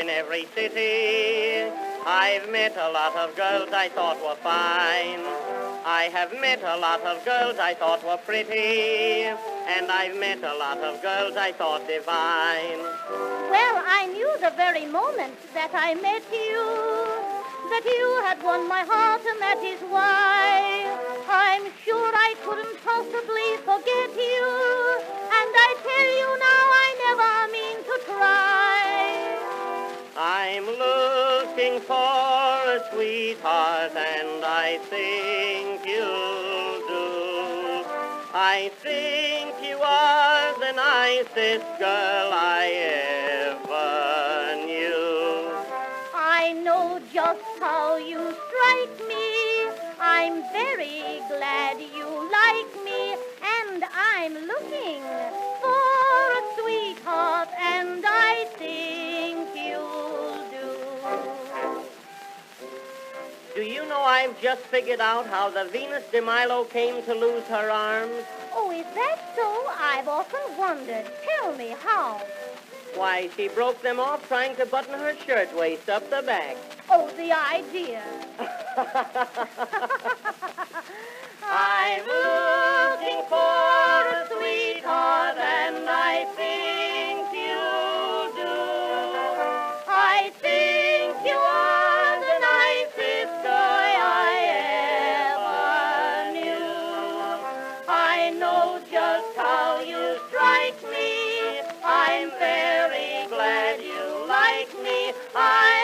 in every city. I've met a lot of girls I thought were fine. I have met a lot of girls I thought were pretty. And I've met a lot of girls I thought divine. Well, I knew the very moment that I met you that you had won my heart, and that is why I'm I'm looking for a sweetheart, and I think you'll do. I think you are the nicest girl I ever knew. I know just how you strike me. I'm very glad you like me, and I'm looking Do you know I've just figured out how the Venus de Milo came to lose her arms? Oh, is that so? I've often wondered. Tell me how. Why, she broke them off trying to button her shirt waist up the back. Oh, the idea. like me. I'm very glad you like me. I